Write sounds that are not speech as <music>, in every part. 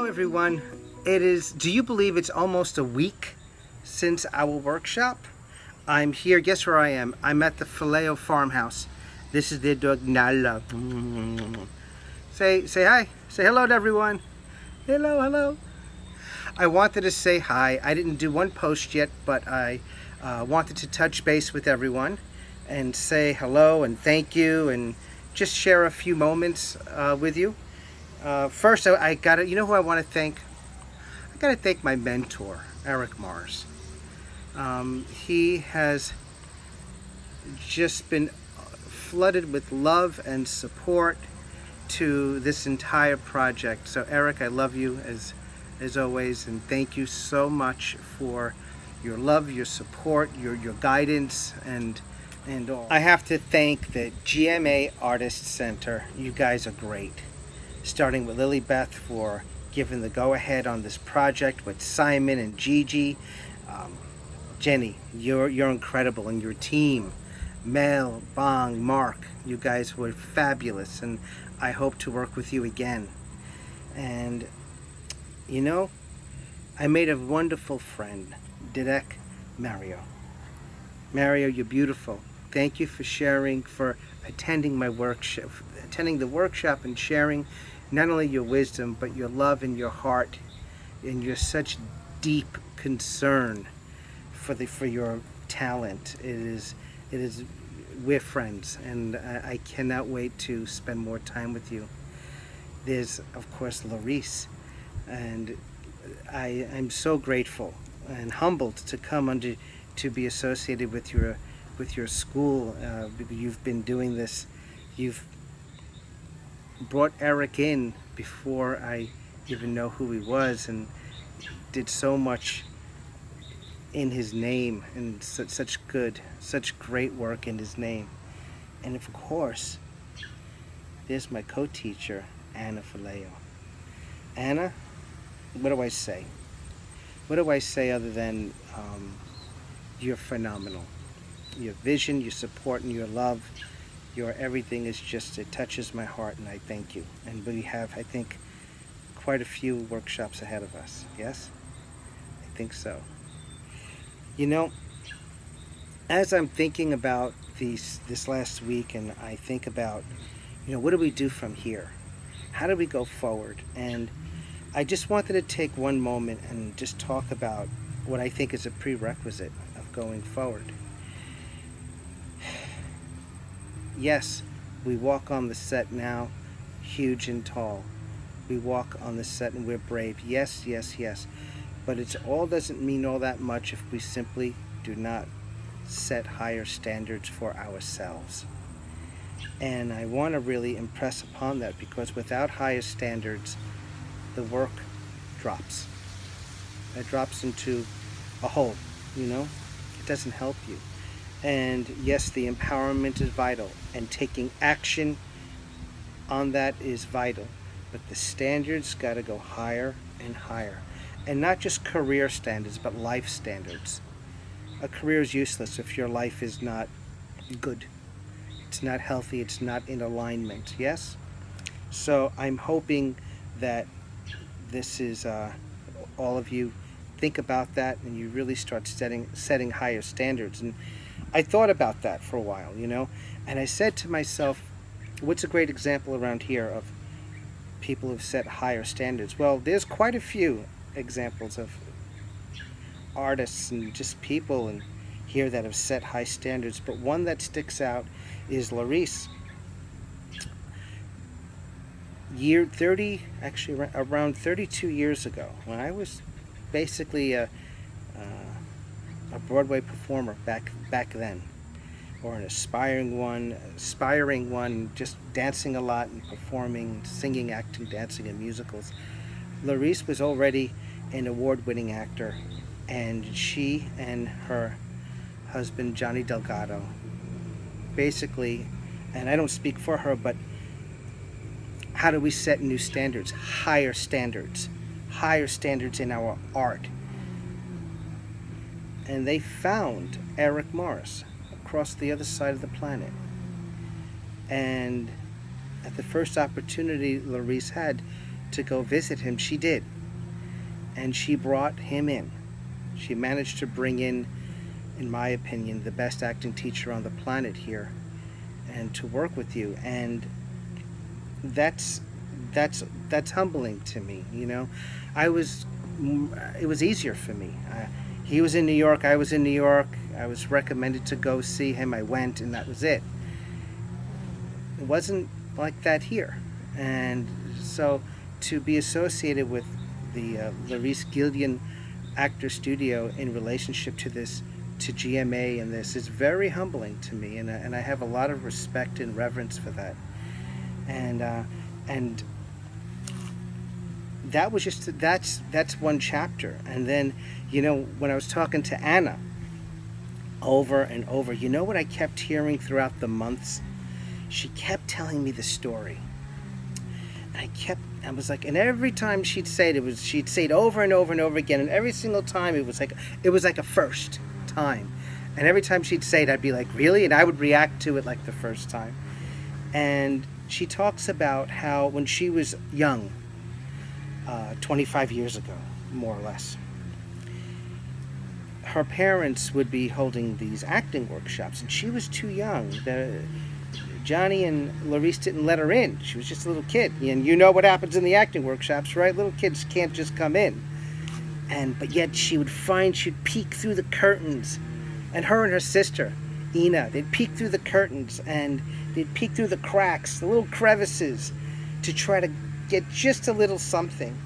Hello everyone. It is, do you believe it's almost a week since our workshop? I'm here, guess where I am? I'm at the Feleo farmhouse. This is their dog Nala. Say, say hi. Say hello to everyone. Hello, hello. I wanted to say hi. I didn't do one post yet, but I uh, wanted to touch base with everyone and say hello and thank you and just share a few moments uh, with you. Uh, first, I, I got to, you know who I want to thank? I got to thank my mentor, Eric Morris. Um, he has just been flooded with love and support to this entire project. So Eric, I love you as, as always, and thank you so much for your love, your support, your, your guidance, and and all. I have to thank the GMA Artist Center. You guys are great starting with Lily Beth for giving the go-ahead on this project with Simon and Gigi. Um, Jenny, you're, you're incredible, and your team, Mel, Bong, Mark, you guys were fabulous, and I hope to work with you again. And, you know, I made a wonderful friend, Didek Mario. Mario, you're beautiful. Thank you for sharing, for attending my workshop, attending the workshop and sharing not only your wisdom, but your love and your heart and your such deep concern for the for your talent. It is it is we're friends and I, I cannot wait to spend more time with you. There's of course Laurice and I I'm so grateful and humbled to come under to be associated with your with your school. Uh, you've been doing this. You've brought Eric in before I even know who he was and did so much in his name and such, such good, such great work in his name. And of course, there's my co-teacher, Ana Feleo. Ana, what do I say? What do I say other than um, you're phenomenal. Your vision, your support, and your love your everything is just, it touches my heart and I thank you. And we have, I think, quite a few workshops ahead of us. Yes? I think so. You know, as I'm thinking about these this last week and I think about, you know, what do we do from here? How do we go forward? And I just wanted to take one moment and just talk about what I think is a prerequisite of going forward. Yes, we walk on the set now, huge and tall. We walk on the set and we're brave. Yes, yes, yes. But it all doesn't mean all that much if we simply do not set higher standards for ourselves. And I want to really impress upon that because without higher standards, the work drops. It drops into a hole, you know? It doesn't help you. And yes, the empowerment is vital, and taking action on that is vital. But the standards got to go higher and higher. And not just career standards, but life standards. A career is useless if your life is not good. It's not healthy, it's not in alignment, yes? So I'm hoping that this is uh, all of you think about that and you really start setting setting higher standards and I thought about that for a while, you know, and I said to myself, what's a great example around here of people who've set higher standards? Well, there's quite a few examples of artists and just people and here that have set high standards, but one that sticks out is Laurice. Year 30, actually around 32 years ago, when I was basically a, uh, a Broadway performer back back then, or an aspiring one, aspiring one, just dancing a lot and performing, singing, acting, dancing in musicals. Laurice was already an award-winning actor, and she and her husband Johnny Delgado, basically, and I don't speak for her, but how do we set new standards, higher standards, higher standards in our art, and they found Eric Morris across the other side of the planet. And at the first opportunity Laurice had, to go visit him, she did. And she brought him in. She managed to bring in, in my opinion, the best acting teacher on the planet here and to work with you. And that's that's that's humbling to me you know i was it was easier for me I, he was in new york i was in new york. I was recommended to go see him. I went and that was it. It wasn't like that here. And so to be associated with the uh, Laurice Guillen actor studio in relationship to this to GMA and this is very humbling to me and, uh, and I have a lot of respect and reverence for that. And uh, and that was just that's that's one chapter. And then you know when i was talking to ana over and over you know what i kept hearing throughout the months? She kept telling me the story. And i kept i was like and every time she'd say it, it was she'd say it over and over and over again. And every single time it was like it was like a first time. And every time she'd say it i'd be like really? And i would react to it like the first time. And she talks about how when she was young, uh, 25 years ago, more or less, her parents would be holding these acting workshops, and she was too young. The, Johnny and Laurice didn't let her in. She was just a little kid, and you know what happens in the acting workshops, right? Little kids can't just come in. And but yet she would find she'd peek through the curtains, and her and her sister, Ina, they'd peek through the curtains and They'd peek through the cracks, the little crevices, to try to get just a little something.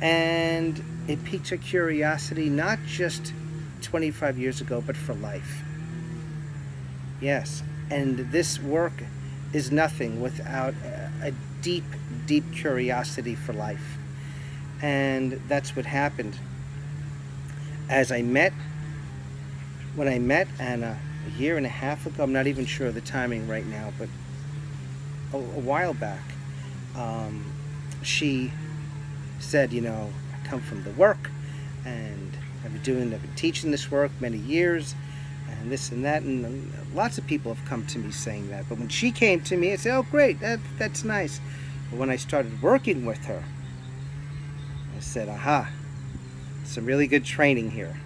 And it piqued her curiosity not just 25 years ago, but for life. Yes, and this work is nothing without a deep, deep curiosity for life. And that's what happened. As I met, when I met Ana, a year and a half ago. I'm not even sure of the timing right now, but a, a while back, um, she said, you know, I come from the work, and I've been doing, I've been teaching this work many years, and this and that, and um, lots of people have come to me saying that. But when she came to me, I said, oh, great, that, that's nice. But when I started working with her, I said, aha, some really good training here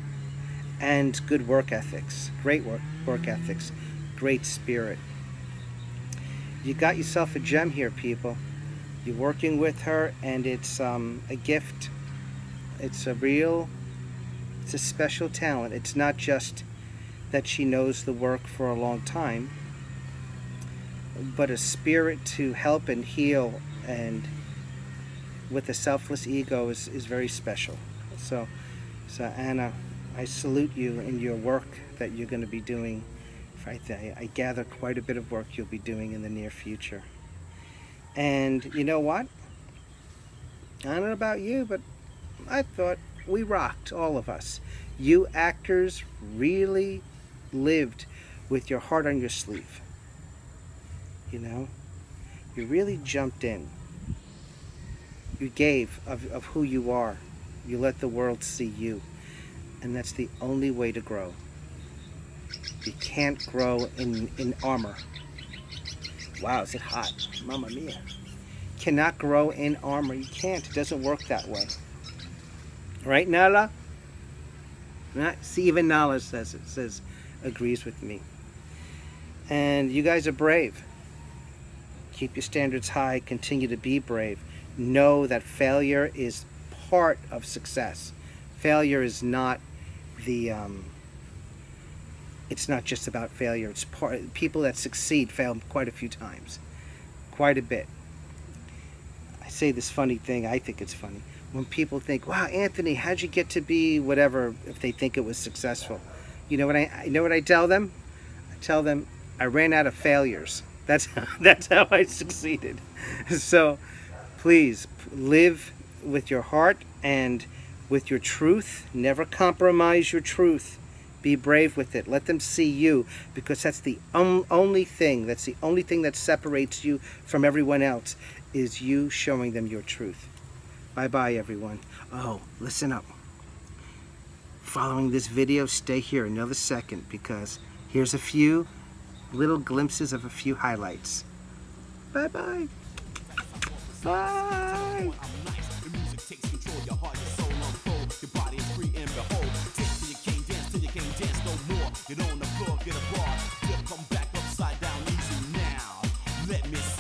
and good work ethics, great work, work ethics, great spirit. You got yourself a gem here, people. You're working with her, and it's um, a gift. It's a real, it's a special talent. It's not just that she knows the work for a long time, but a spirit to help and heal and with a selfless ego is, is very special. So, so Ana, I salute you in your work that you're going to be doing. I, I gather quite a bit of work you'll be doing in the near future. And you know what? I don't know about you, but I thought we rocked, all of us. You actors really lived with your heart on your sleeve. You know? You really jumped in. You gave of, of who you are. You let the world see you and that's the only way to grow. You can't grow in, in armor. Wow, is it hot? Mamma mia. Cannot grow in armor. You can't. It doesn't work that way. Right, Nala? Not, see, even Nala says it, says, agrees with me. And you guys are brave. Keep your standards high. Continue to be brave. Know that failure is part of success. Failure is not the um, it's not just about failure. It's part people that succeed fail quite a few times, quite a bit. I say this funny thing. I think it's funny when people think, "Wow, Anthony, how'd you get to be whatever?" If they think it was successful, you know what I, know what I tell them? I tell them I ran out of failures. That's how, <laughs> that's how I succeeded. <laughs> So, please live with your heart and with your truth. Never compromise your truth. Be brave with it. Let them see you because that's the only thing, that's the only thing that separates you from everyone else is you showing them your truth. Bye-bye, everyone. Oh, listen up. Following this video, stay here another second because here's a few little glimpses of a few highlights. Bye-bye. Bye. -bye. Bye. dance no more. Get on the floor, get a bar. Flip, come back upside down, easy now. Let me see.